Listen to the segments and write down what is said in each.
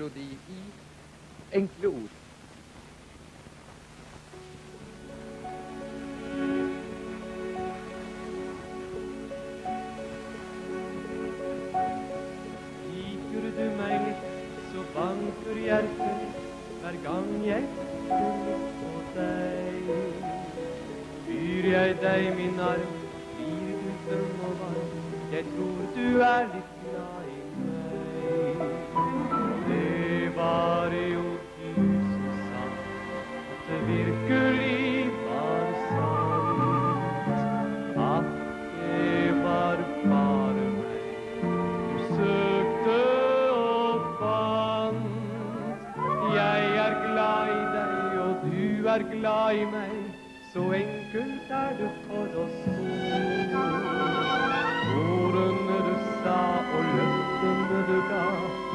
melodi i enkle ord. Liker du meg litt, så banker hjertet hver gang jeg tenker på deg. Byr jeg deg min arm, blir du øm og varm. Jeg tror du er litt glad i er glad i meg. Så enkelt er det for oss to. Ordene du sa og løftene du ga,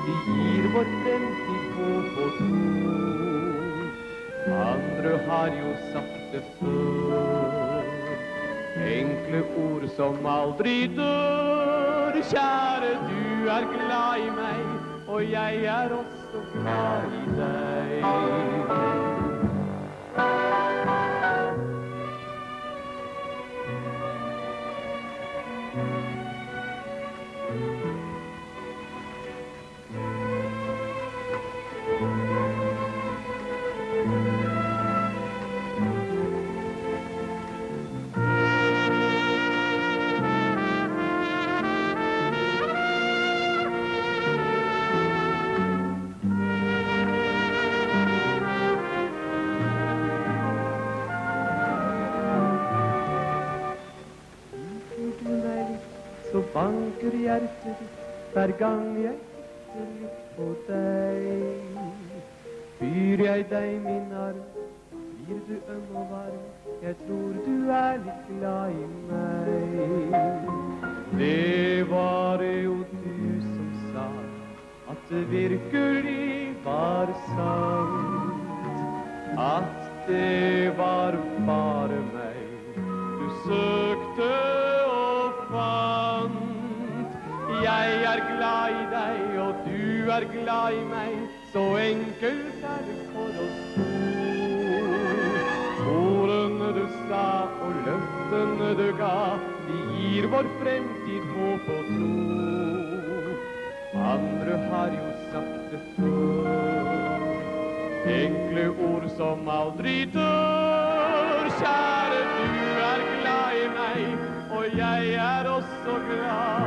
de gir vår fremtid håp og tro. Andre har jo sagt det før. Enkle ord som aldri dør. Kjære, du er glad i meg, og jeg er også glad i deg. Liker banker hjertet hver gang jeg litt på deg. Byr jeg deg min arm, blir du øm og varm. Jeg tror du er litt glad i meg. Det var jo du som sa at det virkelig var sant. At det var bare er glad i deg, og du er glad i meg. Så enkelt er det for oss to. Ordene du sa og løftene du ga, de gir vår fremtid håp og tro. Andre har jo sagt det før. Enkle ord som aldri dør. Kjære, du er glad i meg, og jeg er også glad